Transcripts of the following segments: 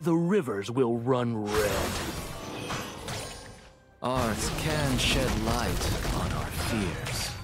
the rivers will run red. Art can shed light on our fears.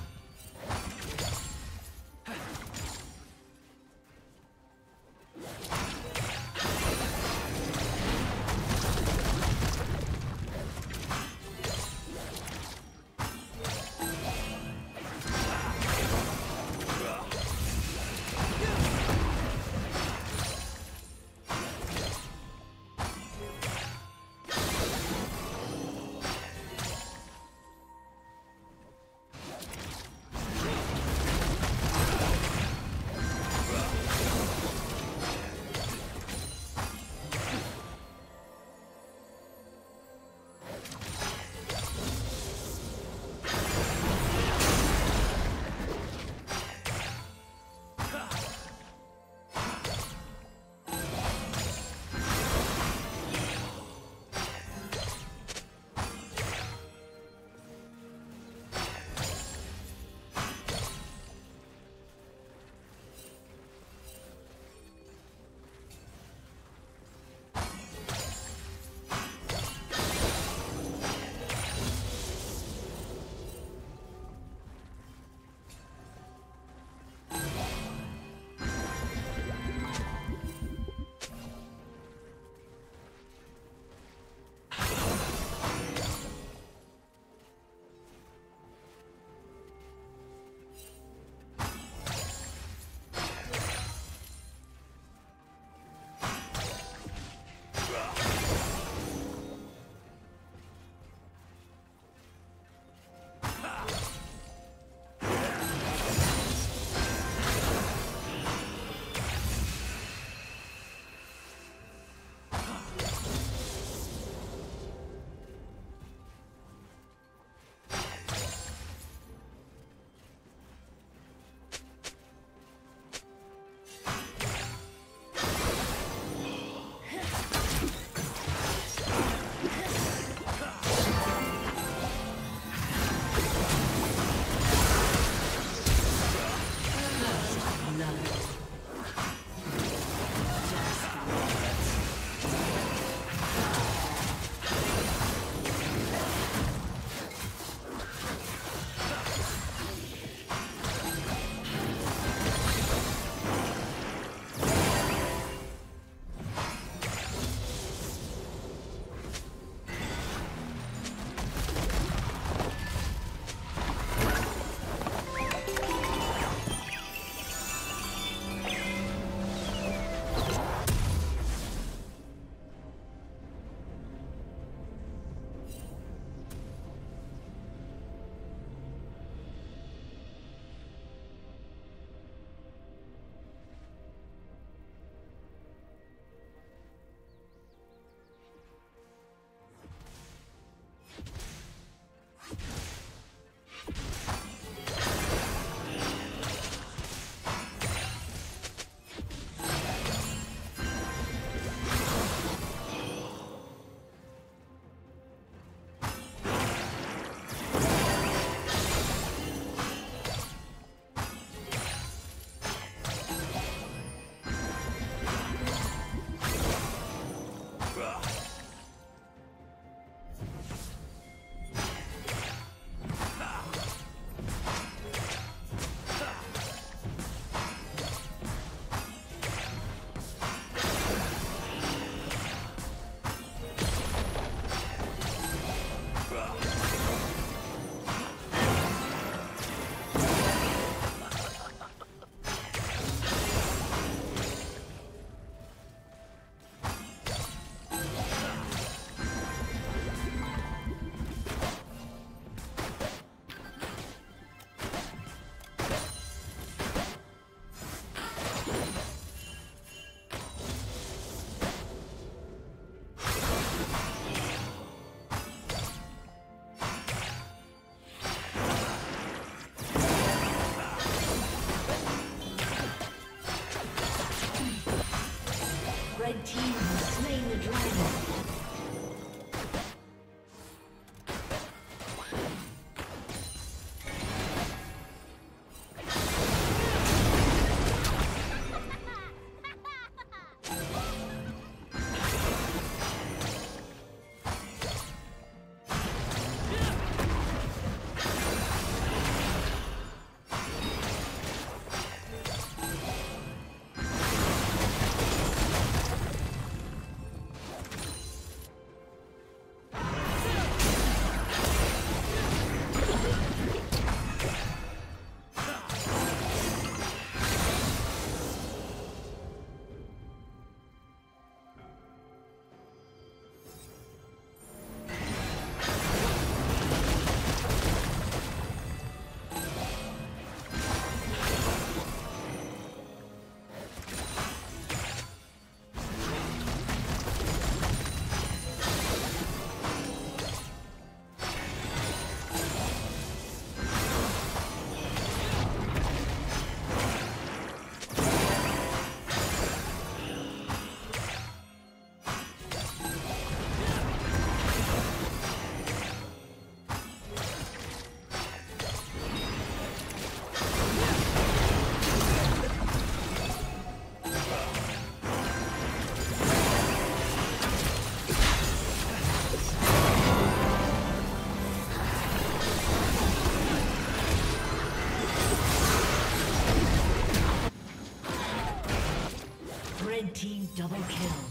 Double kill.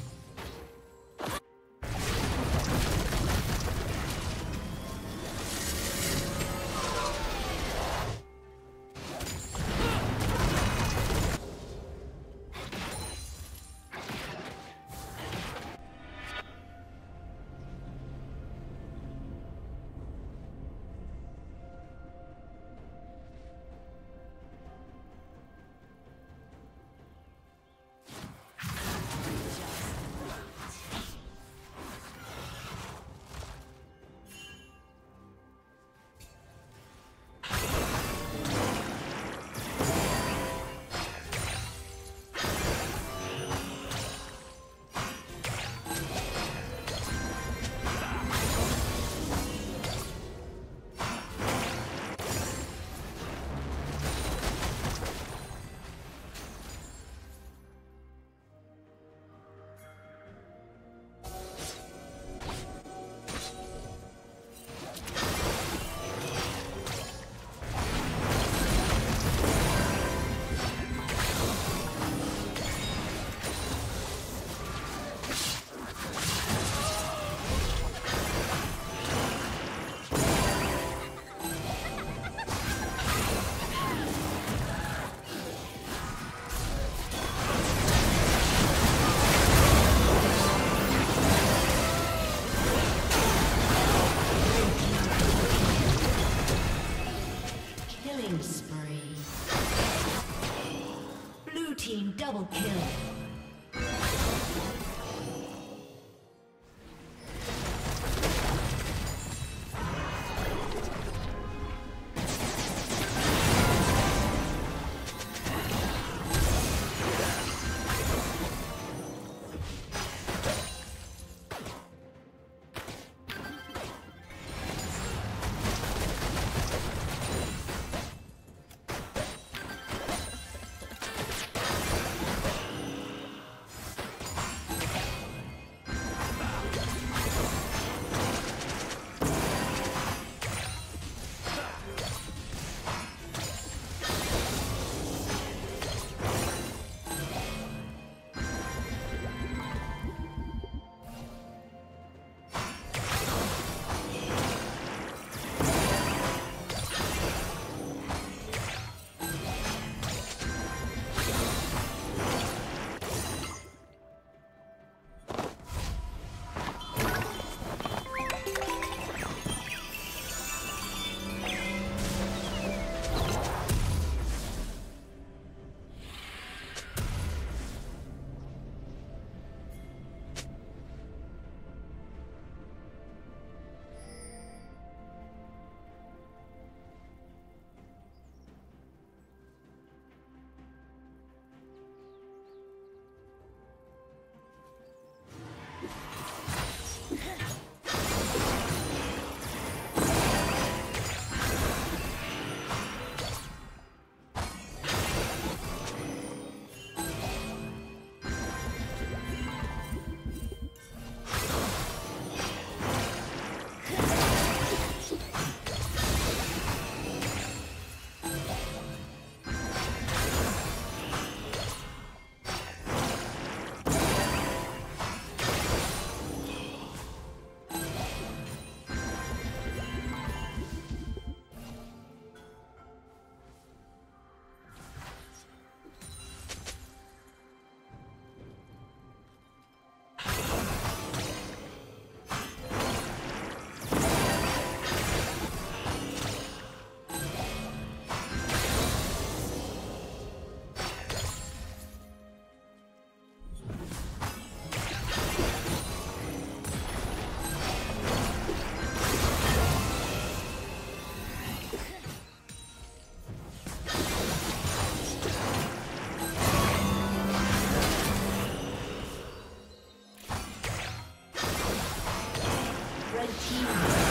Red team.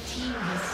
Team has